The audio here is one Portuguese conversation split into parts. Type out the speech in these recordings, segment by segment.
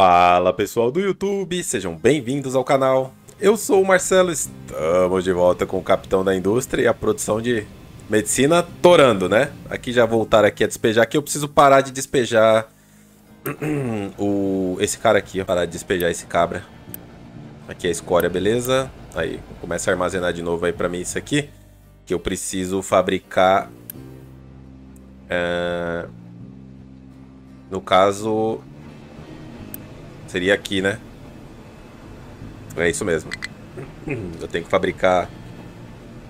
Fala pessoal do YouTube, sejam bem-vindos ao canal. Eu sou o Marcelo, estamos de volta com o Capitão da Indústria e a produção de medicina torando, né? Aqui já voltar aqui a despejar, aqui eu preciso parar de despejar o esse cara aqui, parar de despejar esse cabra. Aqui é a escória, beleza? Aí, começa a armazenar de novo aí pra mim isso aqui, que eu preciso fabricar... É... No caso, Seria aqui, né? É isso mesmo. Eu tenho que fabricar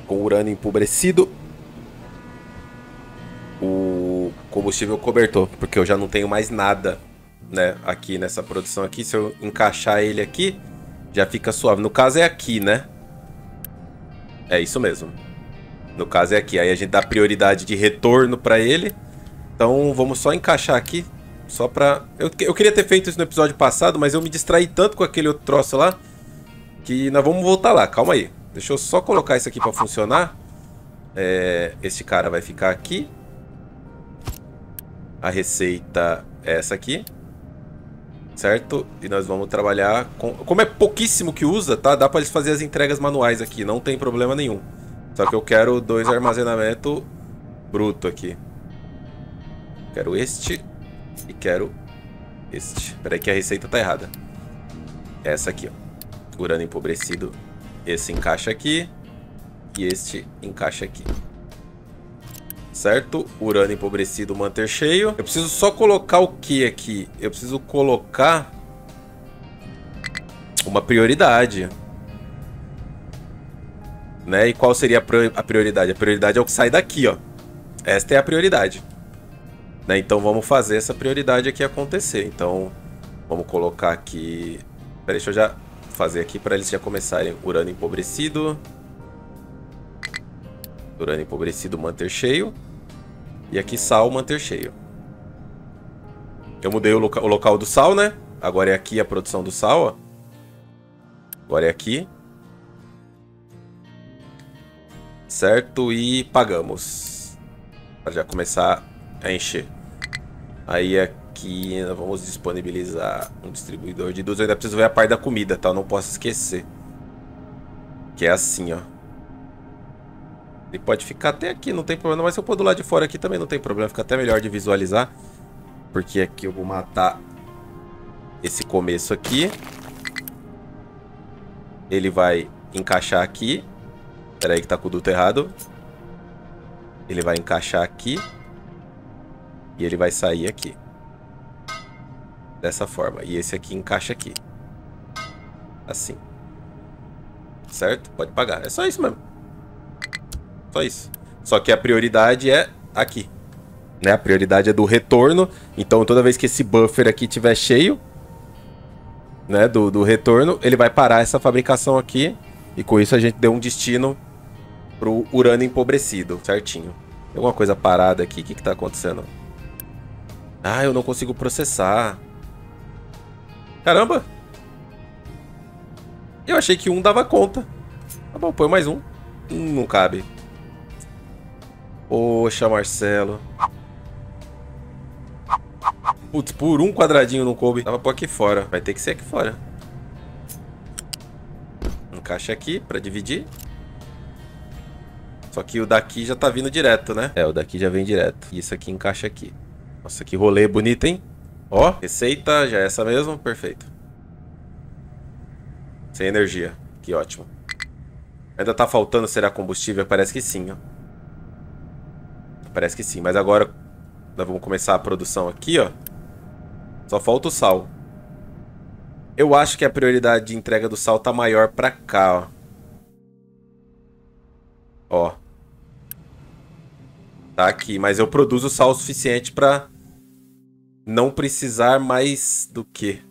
com urânio empobrecido o combustível cobertor, porque eu já não tenho mais nada, né, aqui nessa produção aqui. Se eu encaixar ele aqui, já fica suave. No caso é aqui, né? É isso mesmo. No caso é aqui. Aí a gente dá prioridade de retorno para ele. Então vamos só encaixar aqui. Só pra... Eu, eu queria ter feito isso no episódio passado, mas eu me distraí tanto com aquele outro troço lá, que nós vamos voltar lá. Calma aí. Deixa eu só colocar isso aqui pra funcionar. É, este cara vai ficar aqui. A receita é essa aqui. Certo? E nós vamos trabalhar com... Como é pouquíssimo que usa, tá? Dá pra eles fazer as entregas manuais aqui, não tem problema nenhum. Só que eu quero dois armazenamento bruto aqui. Quero este e quero este. Peraí que a receita tá errada. Essa aqui, ó. Urânio empobrecido. Esse encaixa aqui. E este encaixa aqui. Certo? Urânio empobrecido manter cheio. Eu preciso só colocar o que aqui? Eu preciso colocar uma prioridade. Né? E qual seria a prioridade? A prioridade é o que sai daqui, ó. Esta é a prioridade. Né? Então vamos fazer essa prioridade aqui acontecer. Então vamos colocar aqui... Peraí, deixa eu já fazer aqui para eles já começarem. Urânio empobrecido. Urânio empobrecido manter cheio. E aqui sal manter cheio. Eu mudei o, loca o local do sal, né? Agora é aqui a produção do sal, ó. Agora é aqui. Certo? E pagamos. Para já começar a encher. Aí aqui nós vamos disponibilizar um distribuidor de luz. Eu ainda preciso ver a parte da comida, tá? Eu não posso esquecer. Que é assim, ó. Ele pode ficar até aqui, não tem problema. Mas se eu pôr do lado de fora aqui também não tem problema. Fica até melhor de visualizar. Porque aqui eu vou matar esse começo aqui. Ele vai encaixar aqui. Espera aí que tá com o duto errado. Ele vai encaixar aqui. E ele vai sair aqui. Dessa forma. E esse aqui encaixa aqui. Assim. Certo? Pode pagar. É só isso mesmo. Só isso. Só que a prioridade é aqui. Né? A prioridade é do retorno. Então toda vez que esse buffer aqui estiver cheio, né, do, do retorno, ele vai parar essa fabricação aqui. E com isso a gente deu um destino pro urânio empobrecido, certinho. Tem alguma coisa parada aqui? O que, que tá acontecendo? Ah, eu não consigo processar. Caramba! Eu achei que um dava conta. Tá bom, põe mais um. Hum, não cabe. Poxa, Marcelo. Putz, por um quadradinho não coube. Tava por aqui fora. Vai ter que ser aqui fora. Encaixa aqui pra dividir. Só que o daqui já tá vindo direto, né? É, o daqui já vem direto. E isso aqui encaixa aqui. Nossa, que rolê bonito, hein? Ó, receita, já é essa mesmo, perfeito. Sem energia, que ótimo. Ainda tá faltando será combustível? Parece que sim, ó. Parece que sim, mas agora nós vamos começar a produção aqui, ó. Só falta o sal. Eu acho que a prioridade de entrega do sal tá maior pra cá, ó. Ó. Tá aqui, mas eu produzo sal o suficiente pra não precisar mais do que?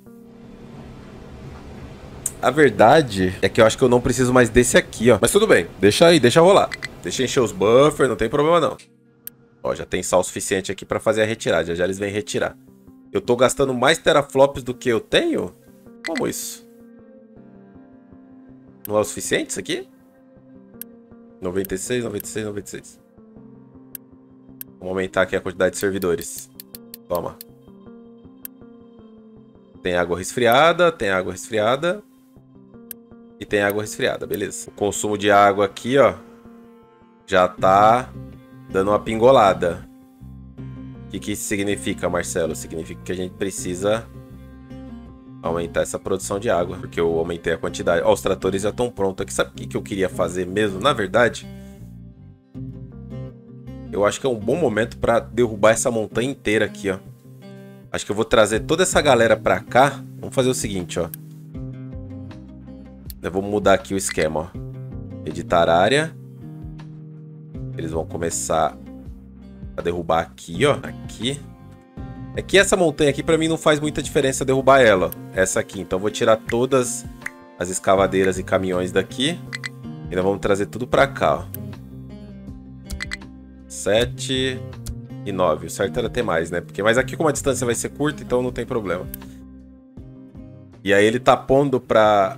A verdade é que eu acho que eu não preciso mais desse aqui, ó. Mas tudo bem, deixa aí, deixa rolar. Deixa encher os buffers, não tem problema não. Ó, já tem sal suficiente aqui pra fazer a retirada, já já eles vêm retirar. Eu tô gastando mais teraflops do que eu tenho? Como isso? Não é o suficiente isso aqui? 96, 96, 96. Vamos aumentar aqui a quantidade de servidores. Toma. Tem água resfriada, tem água resfriada. E tem água resfriada, beleza. O consumo de água aqui, ó. Já tá dando uma pingolada. O que, que isso significa, Marcelo? Significa que a gente precisa aumentar essa produção de água. Porque eu aumentei a quantidade. Ó, os tratores já estão prontos aqui. Sabe o que, que eu queria fazer mesmo? Na verdade, eu acho que é um bom momento para derrubar essa montanha inteira aqui, ó. Acho que eu vou trazer toda essa galera pra cá. Vamos fazer o seguinte, ó. Eu vou mudar aqui o esquema, ó. Editar área. Eles vão começar a derrubar aqui, ó. Aqui. É que essa montanha aqui pra mim não faz muita diferença derrubar ela. Essa aqui. Então eu vou tirar todas as escavadeiras e caminhões daqui. E nós vamos trazer tudo pra cá, ó. 7 e 9. O certo era ter mais, né? Porque, mas aqui como a distância vai ser curta, então não tem problema. E aí ele tá pondo pra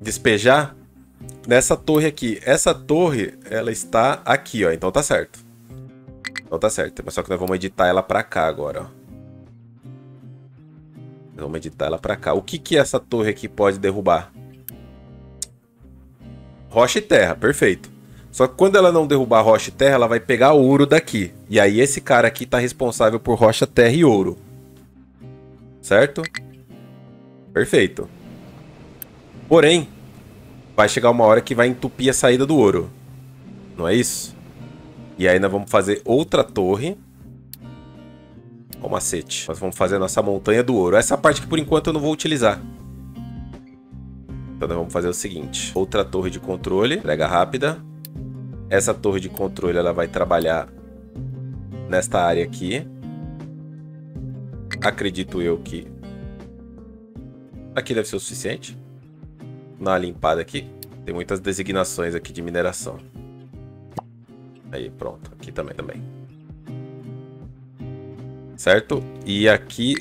despejar nessa torre aqui. Essa torre, ela está aqui, ó. Então tá certo. Então tá certo. Mas só que nós vamos editar ela pra cá agora, ó. Vamos editar ela pra cá. O que que essa torre aqui pode derrubar? Rocha e terra, perfeito. Só que quando ela não derrubar rocha e terra, ela vai pegar ouro daqui. E aí esse cara aqui tá responsável por rocha, terra e ouro. Certo? Perfeito. Porém, vai chegar uma hora que vai entupir a saída do ouro. Não é isso? E aí nós vamos fazer outra torre. Ó o macete. Nós vamos fazer a nossa montanha do ouro. Essa parte que por enquanto eu não vou utilizar. Então nós vamos fazer o seguinte. Outra torre de controle. Entrega rápida. Essa torre de controle ela vai trabalhar nesta área aqui. Acredito eu que aqui deve ser o suficiente. Dar uma limpada aqui. Tem muitas designações aqui de mineração. Aí, pronto. Aqui também, também. Certo? E aqui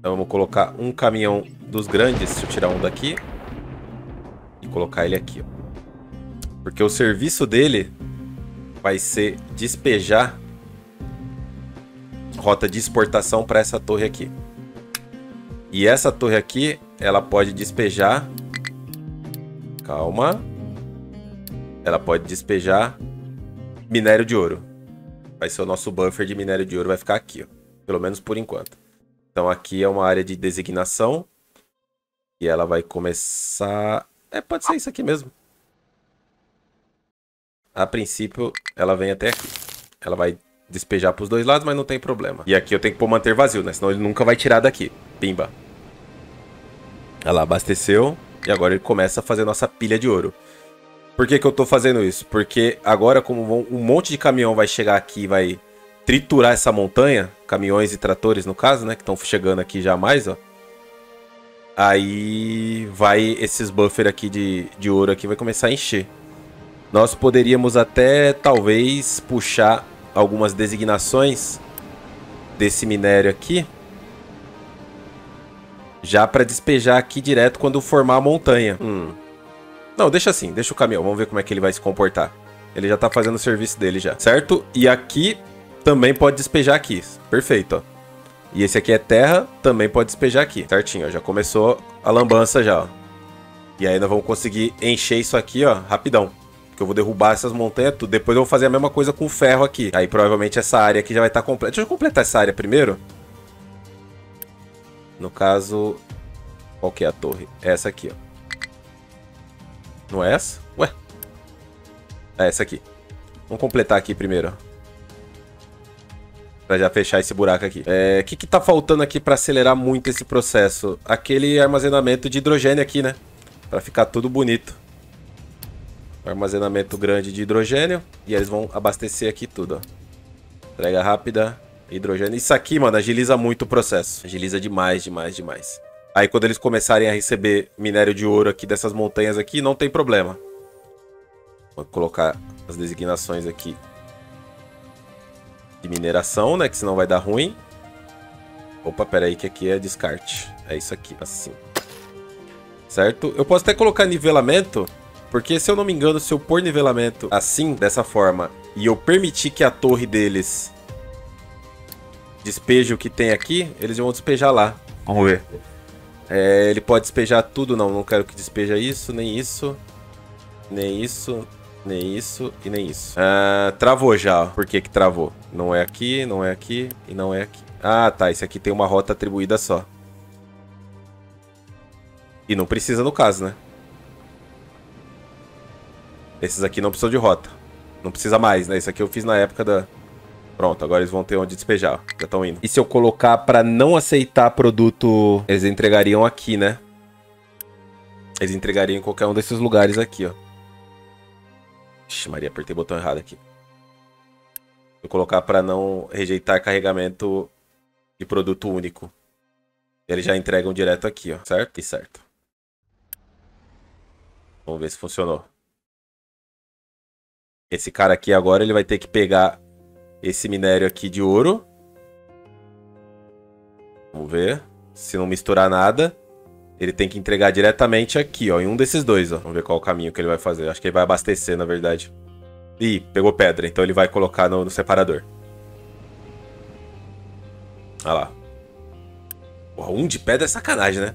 vamos colocar um caminhão dos grandes. Deixa eu tirar um daqui. E colocar ele aqui, ó. Porque o serviço dele vai ser despejar rota de exportação para essa torre aqui. E essa torre aqui, ela pode despejar... Calma. Ela pode despejar minério de ouro. Vai ser o nosso buffer de minério de ouro, vai ficar aqui, ó. Pelo menos por enquanto. Então aqui é uma área de designação. E ela vai começar... É, pode ser isso aqui mesmo. A princípio, ela vem até aqui. Ela vai despejar para os dois lados, mas não tem problema. E aqui eu tenho que pôr manter vazio, né? Senão ele nunca vai tirar daqui. Pimba. Lá, abasteceu. E agora ele começa a fazer nossa pilha de ouro. Por que, que eu tô fazendo isso? Porque agora, como um monte de caminhão vai chegar aqui e vai triturar essa montanha, caminhões e tratores no caso, né? Que estão chegando aqui já mais, ó. Aí vai esses buffer aqui de, de ouro aqui vai começar a encher. Nós poderíamos até, talvez, puxar algumas designações desse minério aqui. Já para despejar aqui direto quando formar a montanha. Hum. Não, deixa assim, deixa o caminhão. Vamos ver como é que ele vai se comportar. Ele já tá fazendo o serviço dele já, certo? E aqui também pode despejar aqui. Perfeito, ó. E esse aqui é terra, também pode despejar aqui. Certinho, ó. Já começou a lambança já, ó. E aí nós vamos conseguir encher isso aqui, ó, rapidão. Porque eu vou derrubar essas montanhas tudo. Depois eu vou fazer a mesma coisa com o ferro aqui. Aí provavelmente essa área aqui já vai estar tá completa. Deixa eu completar essa área primeiro. No caso... Qual que é a torre? Essa aqui, ó. Não é essa? Ué? É essa aqui. Vamos completar aqui primeiro. Pra já fechar esse buraco aqui. É, o que que tá faltando aqui pra acelerar muito esse processo? Aquele armazenamento de hidrogênio aqui, né? Pra ficar tudo bonito armazenamento grande de hidrogênio. E eles vão abastecer aqui tudo. Entrega rápida, hidrogênio. Isso aqui, mano, agiliza muito o processo. Agiliza demais, demais, demais. Aí quando eles começarem a receber minério de ouro aqui dessas montanhas aqui, não tem problema. Vou colocar as designações aqui de mineração, né? Que senão vai dar ruim. Opa, pera aí que aqui é descarte. É isso aqui, assim. Certo? Eu posso até colocar nivelamento porque se eu não me engano, se eu pôr nivelamento assim, dessa forma, e eu permitir que a torre deles despeje o que tem aqui, eles vão despejar lá. Vamos ver. É, ele pode despejar tudo, não. Não quero que despeja isso, nem isso. Nem isso, nem isso e nem isso. Ah, travou já. Por que que travou? Não é aqui, não é aqui e não é aqui. Ah, tá. Esse aqui tem uma rota atribuída só. E não precisa no caso, né? Esses aqui não precisam de rota. Não precisa mais, né? Esse aqui eu fiz na época da... Pronto, agora eles vão ter onde despejar. Já estão indo. E se eu colocar pra não aceitar produto... Eles entregariam aqui, né? Eles entregariam em qualquer um desses lugares aqui, ó. Ixi, Maria, apertei o botão errado aqui. Vou colocar pra não rejeitar carregamento de produto único. Eles já entregam direto aqui, ó. Certo? E certo. Vamos ver se funcionou. Esse cara aqui agora ele vai ter que pegar esse minério aqui de ouro. Vamos ver. Se não misturar nada, ele tem que entregar diretamente aqui, ó, em um desses dois, ó. Vamos ver qual o caminho que ele vai fazer. Acho que ele vai abastecer, na verdade. Ih, pegou pedra, então ele vai colocar no, no separador. Olha lá. Porra, um de pedra é sacanagem, né?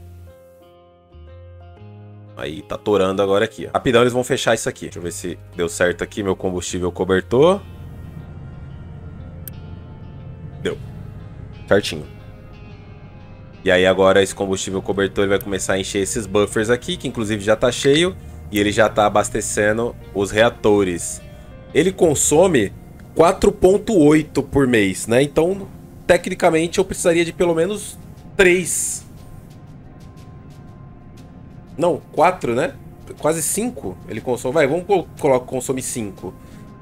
Aí tá torando agora aqui, ó. Rapidão eles vão fechar isso aqui. Deixa eu ver se deu certo aqui meu combustível cobertor. Deu. Certinho. E aí agora esse combustível cobertor vai começar a encher esses buffers aqui, que inclusive já tá cheio. E ele já tá abastecendo os reatores. Ele consome 4.8 por mês, né? Então, tecnicamente, eu precisaria de pelo menos 3 não, 4, né? Quase 5 ele consome. Vai, vamos colocar consome 5.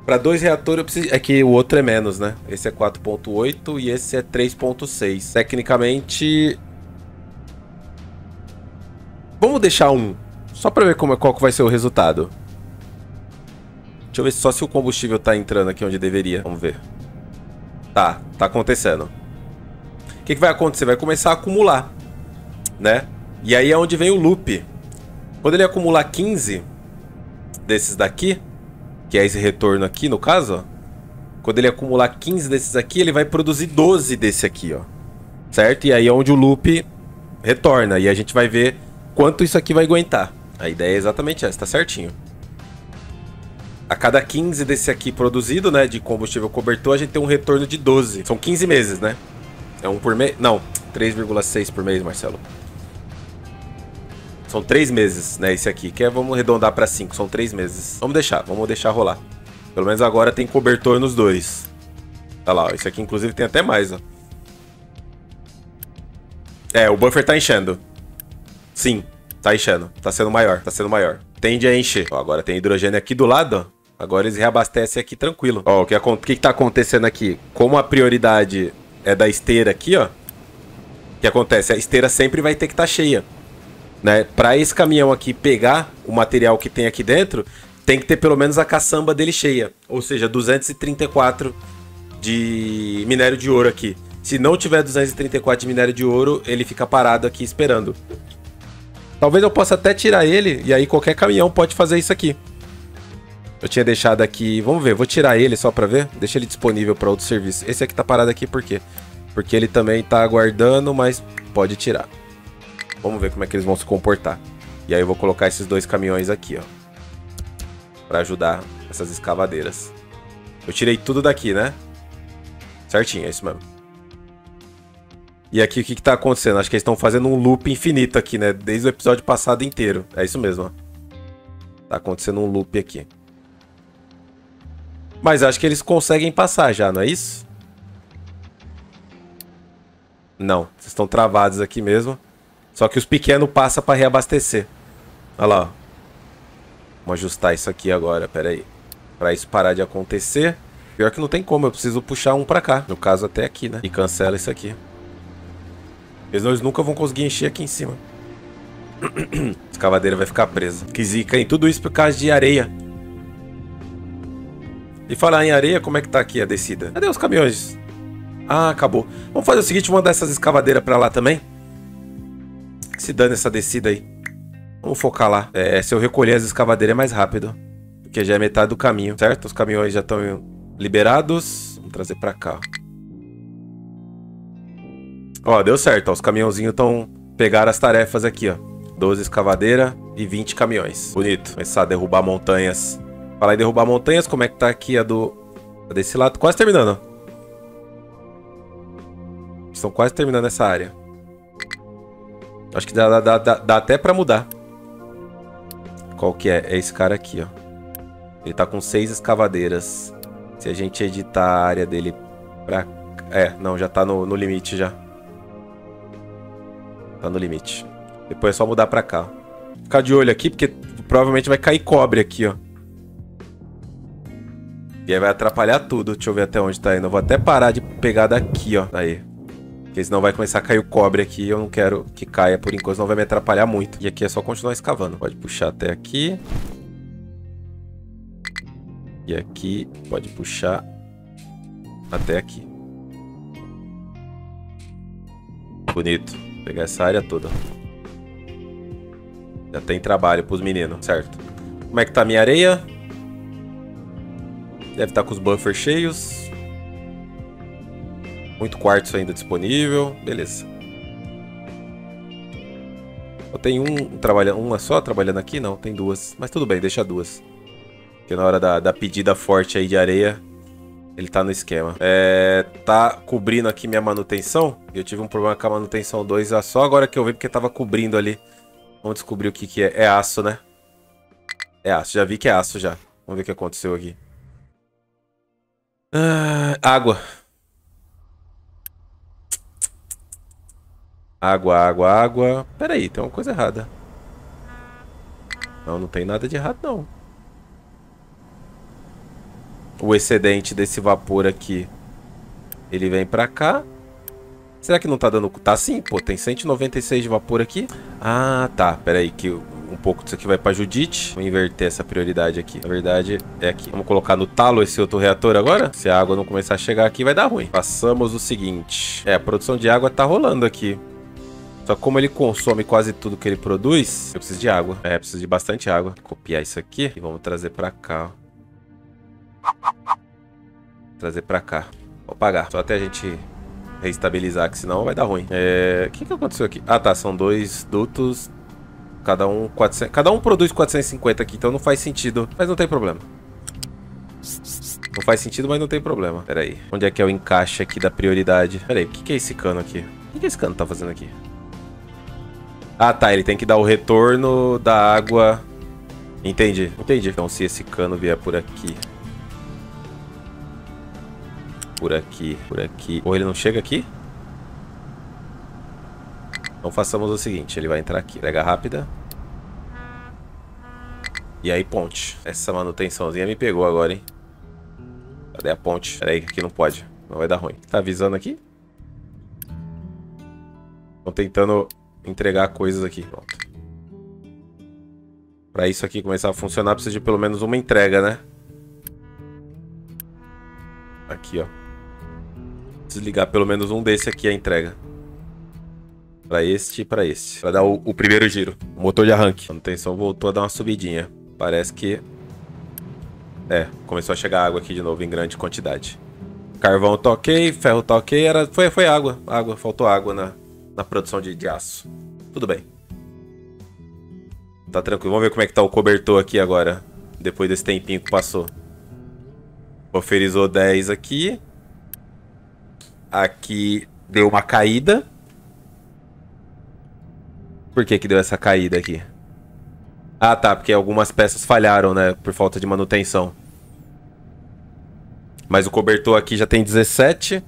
Para dois reatores eu preciso. É que o outro é menos, né? Esse é 4.8 e esse é 3.6. Tecnicamente. Vamos deixar um. Só para ver como, é, qual vai ser o resultado. Deixa eu ver só se o combustível tá entrando aqui onde deveria. Vamos ver. Tá, tá acontecendo. O que, que vai acontecer? Vai começar a acumular, né? E aí é onde vem o loop. Quando ele acumular 15 desses daqui, que é esse retorno aqui no caso, ó, quando ele acumular 15 desses aqui, ele vai produzir 12 desse aqui, ó. Certo? E aí é onde o loop retorna. E a gente vai ver quanto isso aqui vai aguentar. A ideia é exatamente essa, tá certinho. A cada 15 desse aqui produzido, né, de combustível cobertor, a gente tem um retorno de 12. São 15 meses, né? É um por mês? Não, 3,6 por mês, Marcelo. São três meses, né? Esse aqui. Que é, vamos arredondar para cinco. São três meses. Vamos deixar, vamos deixar rolar. Pelo menos agora tem cobertor nos dois. Olha lá, ó, esse aqui inclusive tem até mais, ó. É, o buffer tá enchendo. Sim, tá enchendo. Tá sendo maior, tá sendo maior. Tende a encher. Ó, agora tem hidrogênio aqui do lado, ó. Agora eles reabastecem aqui tranquilo. Ó, o que, o que, que tá acontecendo aqui? Como a prioridade é da esteira aqui, ó. O que acontece? A esteira sempre vai ter que estar tá cheia né? Para esse caminhão aqui pegar o material que tem aqui dentro, tem que ter pelo menos a caçamba dele cheia, ou seja, 234 de minério de ouro aqui. Se não tiver 234 de minério de ouro, ele fica parado aqui esperando. Talvez eu possa até tirar ele e aí qualquer caminhão pode fazer isso aqui. Eu tinha deixado aqui, vamos ver, vou tirar ele só para ver, deixa ele disponível para outro serviço. Esse aqui tá parado aqui por quê? Porque ele também tá aguardando, mas pode tirar. Vamos ver como é que eles vão se comportar. E aí eu vou colocar esses dois caminhões aqui, ó. Pra ajudar essas escavadeiras. Eu tirei tudo daqui, né? Certinho, é isso mesmo. E aqui o que, que tá acontecendo? Acho que eles estão fazendo um loop infinito aqui, né? Desde o episódio passado inteiro. É isso mesmo, ó. Tá acontecendo um loop aqui. Mas acho que eles conseguem passar já, não é isso? Não, vocês estão travados aqui mesmo. Só que os pequenos passam para reabastecer. Olha lá. Vamos ajustar isso aqui agora, pera aí. Pra isso parar de acontecer. Pior que não tem como, eu preciso puxar um pra cá. No caso, até aqui, né? E cancela isso aqui. Eles, eles nunca vão conseguir encher aqui em cima. Escavadeira vai ficar presa. Que zica, hein? Tudo isso por causa de areia. E falar em areia, como é que tá aqui a descida? Cadê os caminhões? Ah, acabou. Vamos fazer o seguinte, mandar essas escavadeiras pra lá também. Se dane essa descida aí. Vamos focar lá. É, se eu recolher as escavadeiras é mais rápido. Porque já é metade do caminho, certo? Os caminhões já estão liberados. Vamos trazer pra cá. Ó, deu certo, ó. Os caminhãozinhos estão... Pegaram as tarefas aqui, ó. 12 escavadeira e 20 caminhões. Bonito. Começar a derrubar montanhas. Falar em derrubar montanhas, como é que tá aqui a do... Desse lado? Quase terminando. Estão quase terminando essa área. Acho que dá, dá, dá, dá até pra mudar. Qual que é? É esse cara aqui, ó. Ele tá com seis escavadeiras. Se a gente editar a área dele pra... É, não, já tá no, no limite já. Tá no limite. Depois é só mudar pra cá. Ficar de olho aqui, porque provavelmente vai cair cobre aqui, ó. E aí vai atrapalhar tudo. Deixa eu ver até onde tá indo. Eu vou até parar de pegar daqui, ó. Aí. Porque senão vai começar a cair o cobre aqui. Eu não quero que caia por enquanto, senão vai me atrapalhar muito. E aqui é só continuar escavando. Pode puxar até aqui. E aqui pode puxar até aqui. Bonito. Vou pegar essa área toda. Já tem trabalho pros meninos, certo? Como é que tá a minha areia? Deve estar tá com os buffers cheios. Muito quartzo ainda disponível. Beleza. Eu tenho um trabalhando, uma só trabalhando aqui? Não, tem duas. Mas tudo bem, deixa duas. Porque na hora da, da pedida forte aí de areia, ele tá no esquema. É, tá cobrindo aqui minha manutenção. Eu tive um problema com a manutenção 2. É só agora que eu vi porque tava cobrindo ali. Vamos descobrir o que que é. É aço, né? É aço. Já vi que é aço já. Vamos ver o que aconteceu aqui. Ah, água. Água, água, água. Pera aí, tem uma coisa errada. Não, não tem nada de errado, não. O excedente desse vapor aqui, ele vem pra cá. Será que não tá dando... Tá sim, pô. Tem 196 de vapor aqui. Ah, tá. Pera aí, que um pouco disso aqui vai pra Judite. Vou inverter essa prioridade aqui. Na verdade, é aqui. Vamos colocar no talo esse outro reator agora. Se a água não começar a chegar aqui, vai dar ruim. Passamos o seguinte. É, a produção de água tá rolando aqui. Só como ele consome quase tudo que ele produz, eu preciso de água. É, preciso de bastante água. Vou copiar isso aqui e vamos trazer pra cá. Trazer pra cá. Vou pagar. Só até a gente reestabilizar, que senão vai dar ruim. É... O que, que aconteceu aqui? Ah, tá. São dois dutos. Cada um, 400... Cada um produz 450 aqui, então não faz sentido. Mas não tem problema. Não faz sentido, mas não tem problema. Pera aí. Onde é que é o encaixe aqui da prioridade? Pera aí, o que, que é esse cano aqui? O que, que esse cano tá fazendo aqui? Ah, tá. Ele tem que dar o retorno da água. Entendi. Entendi. Então, se esse cano vier por aqui... Por aqui, por aqui... Ou ele não chega aqui? Então façamos o seguinte. Ele vai entrar aqui. Pega rápida. E aí, ponte. Essa manutençãozinha me pegou agora, hein? Cadê a ponte? Pera aí, aqui não pode. Não vai dar ruim. Tá avisando aqui? Estão tentando entregar coisas aqui. Pra isso aqui começar a funcionar, precisa de pelo menos uma entrega, né? Aqui, ó. Desligar pelo menos um desse aqui a entrega. Pra este e pra este. Pra dar o, o primeiro giro. Motor de arranque. A manutenção voltou a dar uma subidinha. Parece que... É, começou a chegar água aqui de novo em grande quantidade. Carvão toquei, ferro toquei, era... foi, foi água. Água, faltou água na, na produção de, de aço. Tudo bem. Tá tranquilo. Vamos ver como é que tá o cobertor aqui agora. Depois desse tempinho que passou. Oferizou 10 aqui. Aqui deu uma caída. Por que que deu essa caída aqui? Ah, tá. Porque algumas peças falharam, né? Por falta de manutenção. Mas o cobertor aqui já tem 17.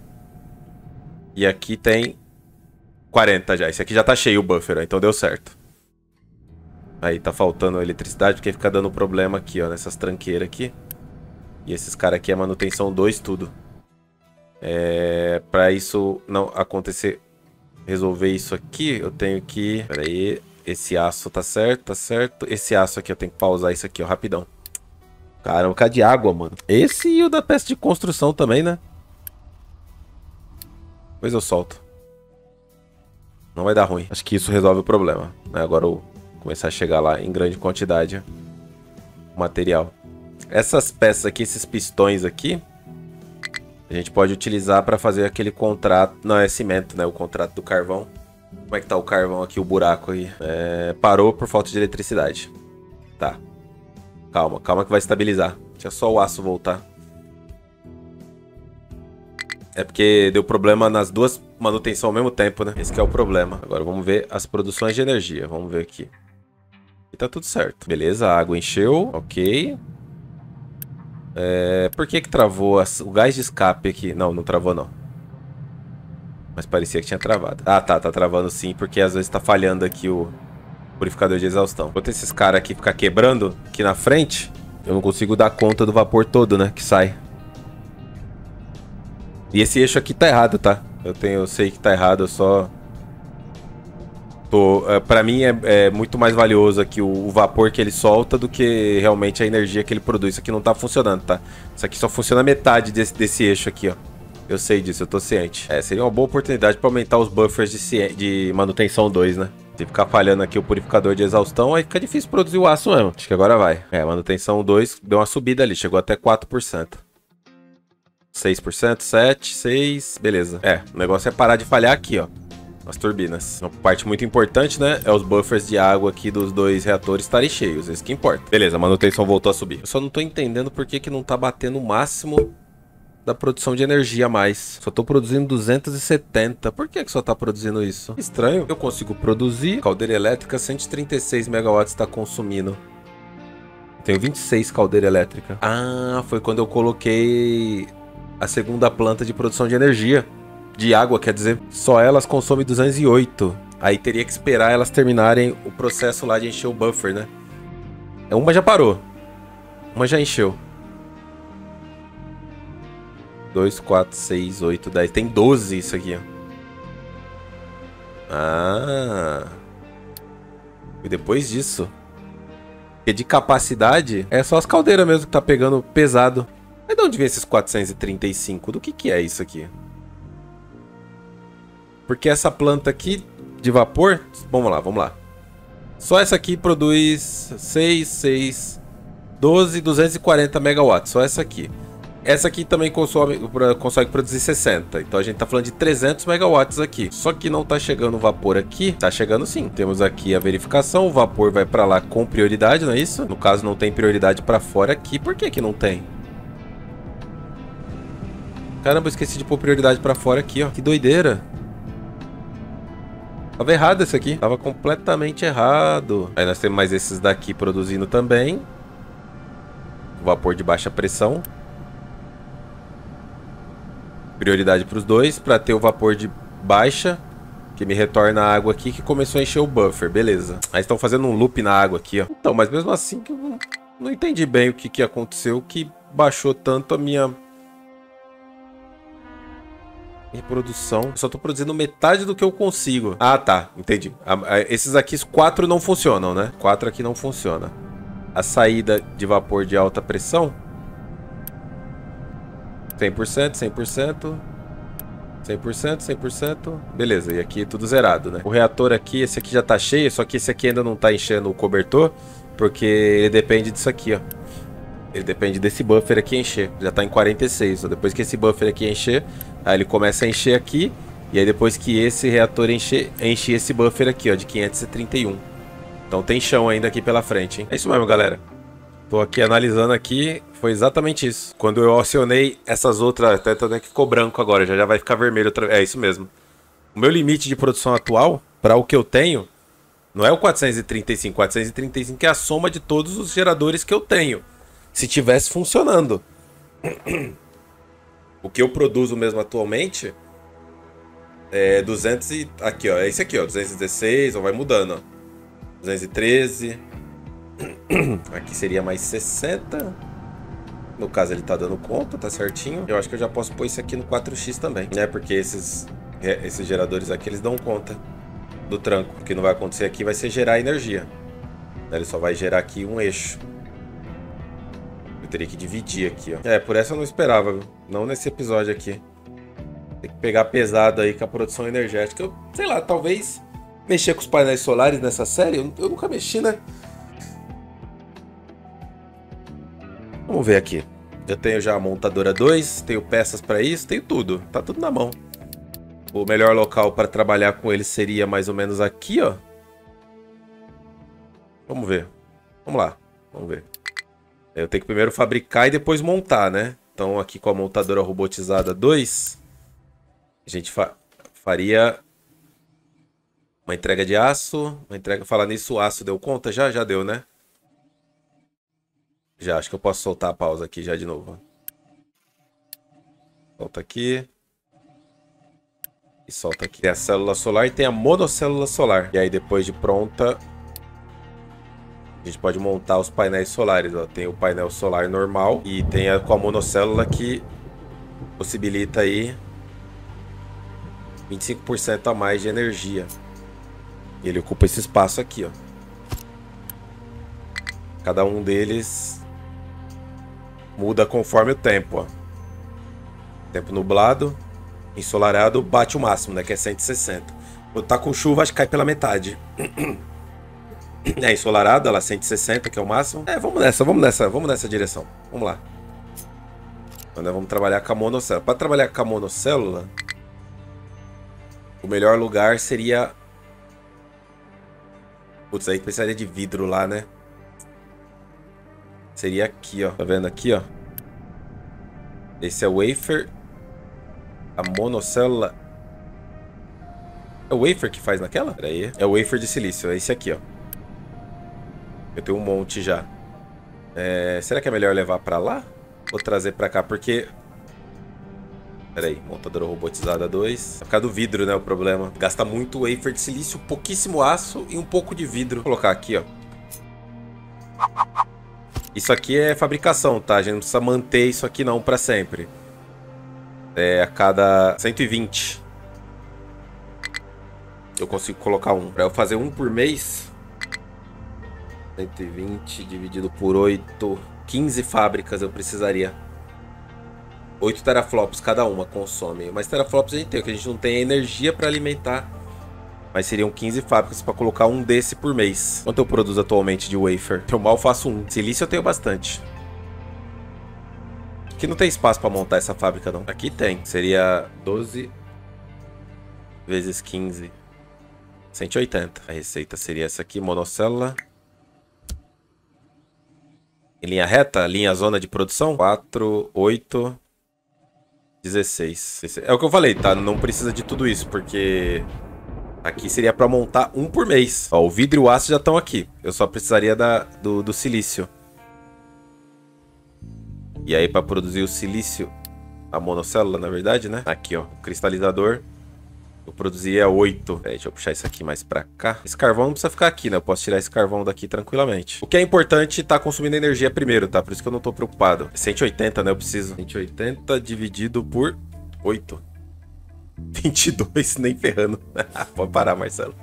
E aqui tem 40 já. Esse aqui já tá cheio o buffer, ó, então deu certo. Aí tá faltando eletricidade porque fica dando problema aqui, ó, nessas tranqueiras aqui. E esses caras aqui é manutenção 2 tudo. É, pra isso não acontecer, resolver isso aqui, eu tenho que... Pera aí, esse aço tá certo, tá certo. Esse aço aqui eu tenho que pausar isso aqui, ó, rapidão. Caramba, cadê água, mano? Esse e o da peça de construção também, né? Depois eu solto. Não vai dar ruim. Acho que isso resolve o problema. Né? Agora eu começar a chegar lá em grande quantidade material. Essas peças aqui, esses pistões aqui, a gente pode utilizar para fazer aquele contrato. Não, é cimento, né? O contrato do carvão. Como é que tá o carvão aqui, o buraco aí? É, parou por falta de eletricidade. Tá. Calma, calma que vai estabilizar. Deixa só o aço voltar. É porque deu problema nas duas manutenções ao mesmo tempo, né? Esse é o problema. Agora vamos ver as produções de energia. Vamos ver aqui. E tá tudo certo. Beleza, a água encheu. Ok. É... Por que que travou as... o gás de escape aqui? Não, não travou não. Mas parecia que tinha travado. Ah, tá, tá travando sim, porque às vezes tá falhando aqui o purificador de exaustão. Enquanto esses caras aqui ficar quebrando aqui na frente, eu não consigo dar conta do vapor todo, né, que sai. E esse eixo aqui tá errado, tá? Eu tenho, eu sei que tá errado, eu só tô, é, para mim é, é, muito mais valioso aqui o, o, vapor que ele solta do que realmente a energia que ele produz. Isso aqui não tá funcionando, tá? Isso aqui só funciona metade desse, desse eixo aqui, ó. Eu sei disso, eu tô ciente. É, seria uma boa oportunidade para aumentar os buffers de, de manutenção 2, né? Se ficar falhando aqui o purificador de exaustão, aí fica difícil produzir o aço mesmo. Acho que agora vai. É, manutenção 2 deu uma subida ali, chegou até 4%. 6%, 7, 6, beleza. É, o negócio é parar de falhar aqui, ó. As turbinas. Uma parte muito importante, né? É os buffers de água aqui dos dois reatores estarem cheios. Isso que importa. Beleza, a manutenção voltou a subir. Eu só não tô entendendo por que, que não tá batendo o máximo da produção de energia a mais. Só tô produzindo 270. Por que, que só tá produzindo isso? Estranho. Eu consigo produzir. Caldeira elétrica, 136 megawatts tá consumindo. Tenho 26 caldeira elétrica. Ah, foi quando eu coloquei a segunda planta de produção de energia. De água, quer dizer. Só elas consomem 208. Aí teria que esperar elas terminarem o processo lá de encher o buffer, né? Uma já parou. Uma já encheu. 2, 4, 6, 8, 10. Tem 12 isso aqui, ó. Ah. E depois disso. Porque de capacidade, é só as caldeiras mesmo que tá pegando pesado. Mas de onde vem esses 435? Do que que é isso aqui? Porque essa planta aqui de vapor... Vamos lá, vamos lá. Só essa aqui produz 6, 6, 12, 240 megawatts. Só essa aqui. Essa aqui também consome, consegue produzir 60. Então a gente tá falando de 300 megawatts aqui. Só que não tá chegando vapor aqui. Tá chegando sim. Temos aqui a verificação. O vapor vai para lá com prioridade, não é isso? No caso, não tem prioridade para fora aqui. Por que que não tem? Caramba, eu esqueci de pôr prioridade pra fora aqui, ó. Que doideira. Tava errado esse aqui. Tava completamente errado. Aí nós temos mais esses daqui produzindo também. Vapor de baixa pressão. Prioridade para os dois, para ter o vapor de baixa, que me retorna a água aqui, que começou a encher o buffer, beleza. Aí estão fazendo um loop na água aqui, ó. Então, mas mesmo assim, eu não, não entendi bem o que, que aconteceu, que baixou tanto a minha Reprodução. Eu só tô produzindo metade do que eu consigo. Ah, tá. Entendi. esses aqui, quatro não funcionam, né? Quatro aqui não funciona. A saída de vapor de alta pressão. 100%, 100%. 100%, 100%. Beleza, e aqui tudo zerado, né? O reator aqui, esse aqui já tá cheio, só que esse aqui ainda não tá enchendo o cobertor, porque ele depende disso aqui, ó. Ele depende desse buffer aqui encher. Já tá em 46. Ó. Depois que esse buffer aqui encher, aí ele começa a encher aqui. E aí depois que esse reator encher, enche esse buffer aqui, ó, de 531. Então tem chão ainda aqui pela frente, hein? É isso mesmo, galera. Tô aqui analisando aqui, foi exatamente isso. Quando eu acionei essas outras, até tô que ficou branco agora, já, já vai ficar vermelho outra. É isso mesmo. O meu limite de produção atual, para o que eu tenho, não é o 435. 435 é a soma de todos os geradores que eu tenho se tivesse funcionando. O que eu produzo mesmo atualmente é 200 e... Aqui, ó. É esse aqui, ó. 216, ó. Vai mudando, ó. 213. Aqui seria mais 60. No caso, ele tá dando conta, tá certinho. Eu acho que eu já posso pôr isso aqui no 4x também, né? Porque esses, esses geradores aqui, eles dão conta do tranco. O que não vai acontecer aqui vai ser gerar energia. Ele só vai gerar aqui um eixo teria que dividir aqui, ó. É, por essa eu não esperava, não nesse episódio aqui. Tem que pegar pesado aí com a produção energética. Eu, sei lá, talvez mexer com os painéis solares nessa série, eu, eu nunca mexi, né? Vamos ver aqui. Eu tenho já a montadora 2, tenho peças para isso, tenho tudo. Tá tudo na mão. O melhor local para trabalhar com ele seria mais ou menos aqui, ó. Vamos ver. Vamos lá. Vamos ver. Eu tenho que primeiro fabricar e depois montar, né? Então aqui com a montadora robotizada 2, a gente fa faria uma entrega de aço. Uma entrega... Falar nisso, o aço deu conta? Já? Já deu, né? Já, acho que eu posso soltar a pausa aqui já de novo. Solta aqui. E solta aqui. Tem a célula solar e tem a monocélula solar. E aí depois de pronta, a gente pode montar os painéis solares. Ó. Tem o painel solar normal e tem a, com a monocélula que possibilita aí 25% a mais de energia. Ele ocupa esse espaço aqui, ó. Cada um deles muda conforme o tempo, ó. Tempo nublado, ensolarado, bate o máximo, né? Que é 160. Quando tá com chuva, acho que cai pela metade. É ensolarado, ela 160, que é o máximo. É, vamos nessa, vamos nessa, vamos nessa direção. Vamos lá. Então, vamos trabalhar com a monocélula. Para trabalhar com a monocélula, o melhor lugar seria... Putz, aí precisaria de vidro lá, né? Seria aqui, ó. Tá vendo aqui, ó? Esse é o wafer. A monocélula. É o wafer que faz naquela? Pera aí. É o wafer de silício. É esse aqui, ó. Eu tenho um monte já. É... Será que é melhor levar pra lá? Ou trazer pra cá? Porque... Pera aí. Montadora robotizada 2. É por causa do vidro, né? O problema. Gasta muito wafer de silício, pouquíssimo aço e um pouco de vidro. Vou colocar aqui, ó. Isso aqui é fabricação, tá? A gente não precisa manter isso aqui não para sempre. É a cada 120. Eu consigo colocar um. Para eu fazer um por mês. 120 dividido por 8. 15 fábricas eu precisaria. 8 teraflops cada uma consome. Mas teraflops a gente tem, porque a gente não tem energia para alimentar mas seriam 15 fábricas para colocar um desse por mês. Quanto eu produzo atualmente de wafer? Eu mal faço um. Silício eu tenho bastante. Aqui não tem espaço para montar essa fábrica não. Aqui tem. Seria 12 vezes 15. 180. A receita seria essa aqui, monocélula. Em linha reta, linha zona de produção. 4, 8, 16. É o que eu falei, tá? Não precisa de tudo isso, porque Aqui seria para montar um por mês. Ó, o vidro e o aço já estão aqui. Eu só precisaria da, do, do silício. E aí para produzir o silício, a monocélula na verdade, né? Aqui ó, o cristalizador. Eu produzia 8. É, deixa eu puxar isso aqui mais pra cá. Esse carvão não precisa ficar aqui, né? Eu posso tirar esse carvão daqui tranquilamente. O que é importante tá consumindo energia primeiro, tá? Por isso que eu não tô preocupado. 180, né? Eu preciso. 180 dividido por 8. 22, nem ferrando. Pode parar, Marcelo.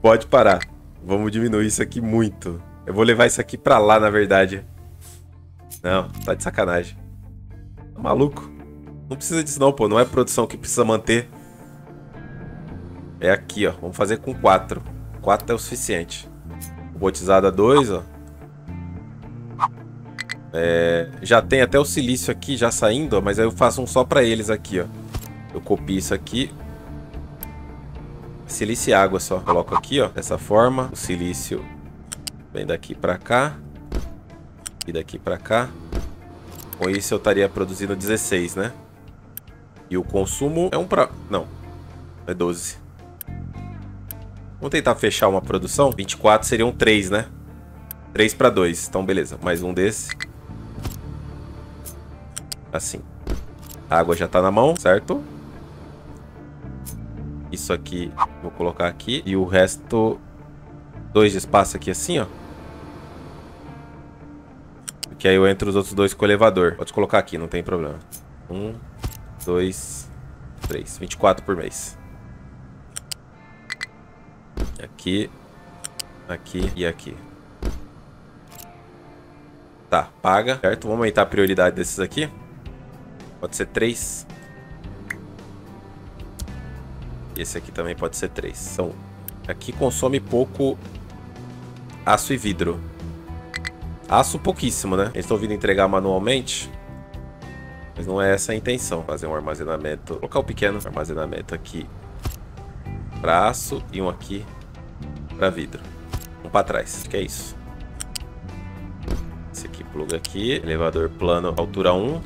Pode parar. Vamos diminuir isso aqui muito. Eu vou levar isso aqui pra lá, na verdade. Não, tá de sacanagem. Tá maluco? Não precisa disso não, pô. Não é produção que precisa manter. É aqui, ó. Vamos fazer com 4. 4 é o suficiente. Robotizada 2, ó. É, já tem até o silício aqui já saindo, mas aí eu faço um só pra eles aqui, ó. Eu copio isso aqui. Silício e água só. Coloco aqui, ó, dessa forma. O silício vem daqui pra cá. E daqui pra cá. Com isso eu estaria produzindo 16, né? E o consumo é um pra... Não. É 12. Vamos tentar fechar uma produção. 24 seriam 3, né? 3 para 2. Então, beleza. Mais um desse. Assim. A água já tá na mão, certo? Isso aqui, vou colocar aqui. E o resto, dois de espaço aqui assim, ó. Porque aí eu entro os outros dois com o elevador. Pode colocar aqui, não tem problema. Um, dois, três. 24 por mês. Aqui, aqui e aqui. Tá, paga, certo? Vamos aumentar a prioridade desses aqui. Pode ser três. E esse aqui também pode ser três. Então, aqui consome pouco aço e vidro. Aço pouquíssimo, né? Eles estão vindo entregar manualmente. Mas não é essa a intenção. Fazer um armazenamento. Local pequeno. Armazenamento aqui para aço e um aqui para vidro. Um para trás. Acho que é isso. Esse aqui pluga aqui. Elevador plano, altura 1.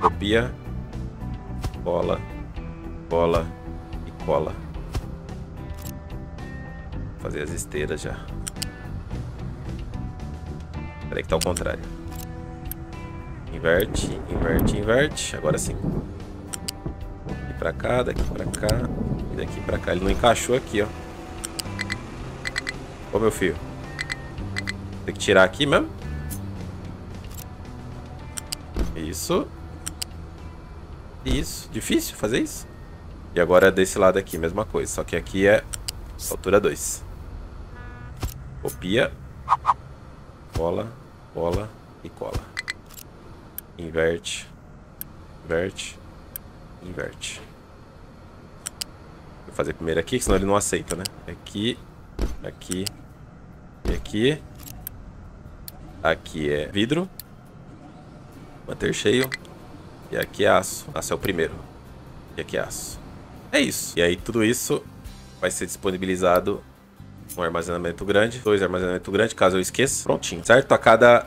Copia. Cola. Cola. E cola. Vou fazer as esteiras já. Peraí que tá ao contrário. Inverte, inverte, inverte. Agora sim. Daqui pra cá, daqui pra cá. E daqui pra cá. Ele não encaixou aqui, ó. Ô, meu filho. Tem que tirar aqui mesmo. Isso. Isso. Difícil fazer isso? E agora desse lado aqui, mesma coisa. Só que aqui é altura 2. Copia. Cola, cola e cola. Inverte. Inverte. Inverte. Vou fazer primeiro aqui, senão ele não aceita, né? Aqui, aqui e aqui. Aqui é vidro. Manter cheio. E aqui é aço. Aço é o primeiro. E aqui é aço. É isso. E aí tudo isso vai ser disponibilizado um armazenamento grande, dois armazenamento grande, caso eu esqueça. Prontinho, certo? A cada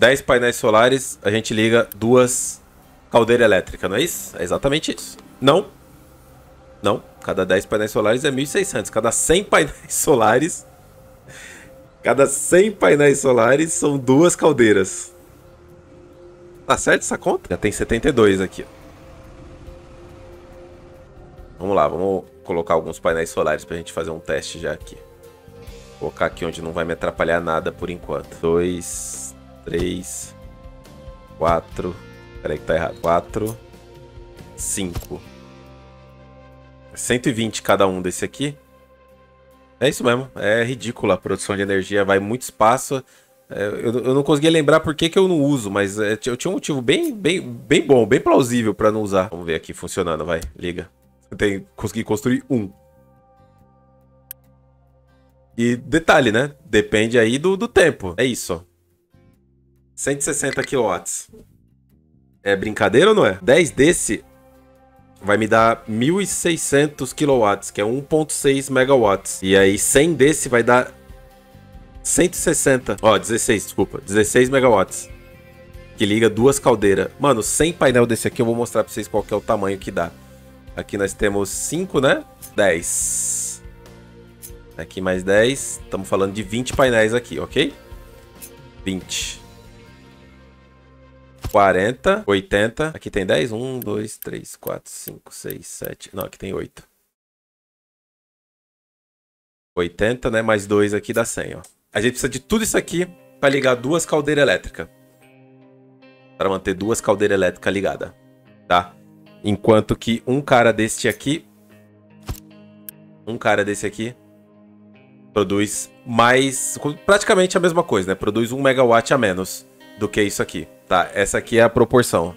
10 painéis solares, a gente liga duas caldeiras elétricas, não é isso? É exatamente isso. Não. Não. Cada 10 painéis solares é 1.600. Cada 100 painéis solares... Cada 100 painéis solares são duas caldeiras. Tá certo essa conta? Já tem 72 aqui. Vamos lá, vamos colocar alguns painéis solares pra gente fazer um teste já aqui. Vou colocar aqui onde não vai me atrapalhar nada por enquanto. Dois, três, quatro. Peraí que tá errado. Quatro, cinco. 120 cada um desse aqui. É isso mesmo. É ridícula a produção de energia. Vai muito espaço. É, eu, eu, não conseguia lembrar por que, que eu não uso, mas é, eu tinha um motivo bem, bem, bem bom, bem plausível para não usar. Vamos ver aqui funcionando, vai, liga. Tem, consegui construir um. E detalhe, né? Depende aí do, do tempo. É isso, 160 kW. É brincadeira ou não é? 10 desse vai me dar 1.600 kW, que é 1.6 megawatts. E aí 100 desse vai dar 160. Ó, 16, desculpa. 16 megawatts. Que liga duas caldeiras. Mano, 100 painel desse aqui eu vou mostrar pra vocês qual é o tamanho que dá. Aqui nós temos 5, né? 10. Aqui mais 10. Estamos falando de 20 painéis aqui, ok? 20. 40, 80. Aqui tem 10. 1, 2, 3, 4, 5, 6, 7. Não, aqui tem 8. 80, né? Mais 2 aqui dá 100, ó. A gente precisa de tudo isso aqui para ligar duas caldeiras elétricas. Para manter duas caldeiras elétricas ligadas, tá? Enquanto que um cara deste aqui... Um cara desse aqui... Produz mais... Praticamente a mesma coisa, né? Produz 1 megawatt a menos do que isso aqui. Tá, essa aqui é a proporção.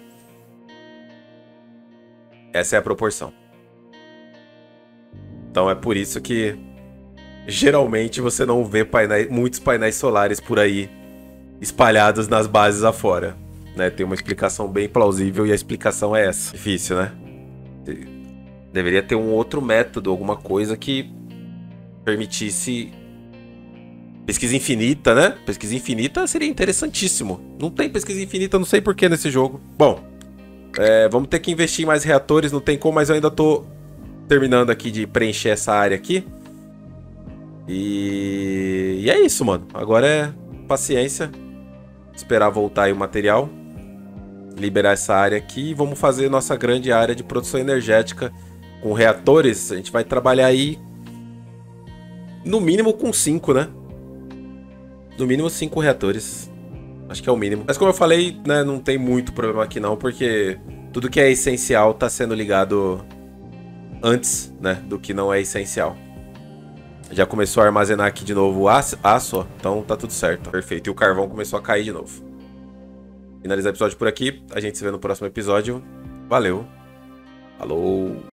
Essa é a proporção. Então é por isso que geralmente você não vê painéis, muitos painéis solares por aí espalhados nas bases afora. Né? Tem uma explicação bem plausível e a explicação é essa. Difícil, né? Deveria ter um outro método, alguma coisa que permitisse Pesquisa infinita, né? Pesquisa infinita seria interessantíssimo. Não tem pesquisa infinita, não sei porquê nesse jogo. Bom, é, vamos ter que investir em mais reatores, não tem como, mas eu ainda tô terminando aqui de preencher essa área aqui. E, e é isso, mano. Agora é paciência. Esperar voltar aí o material. Liberar essa área aqui e vamos fazer nossa grande área de produção energética com reatores. A gente vai trabalhar aí no mínimo com 5, né? No mínimo cinco reatores. Acho que é o mínimo. Mas como eu falei, né, não tem muito problema aqui não, porque tudo que é essencial tá sendo ligado antes, né, do que não é essencial. Já começou a armazenar aqui de novo aço, aço então tá tudo certo. Perfeito. E o carvão começou a cair de novo. Finalizar o episódio por aqui. A gente se vê no próximo episódio. Valeu. Falou.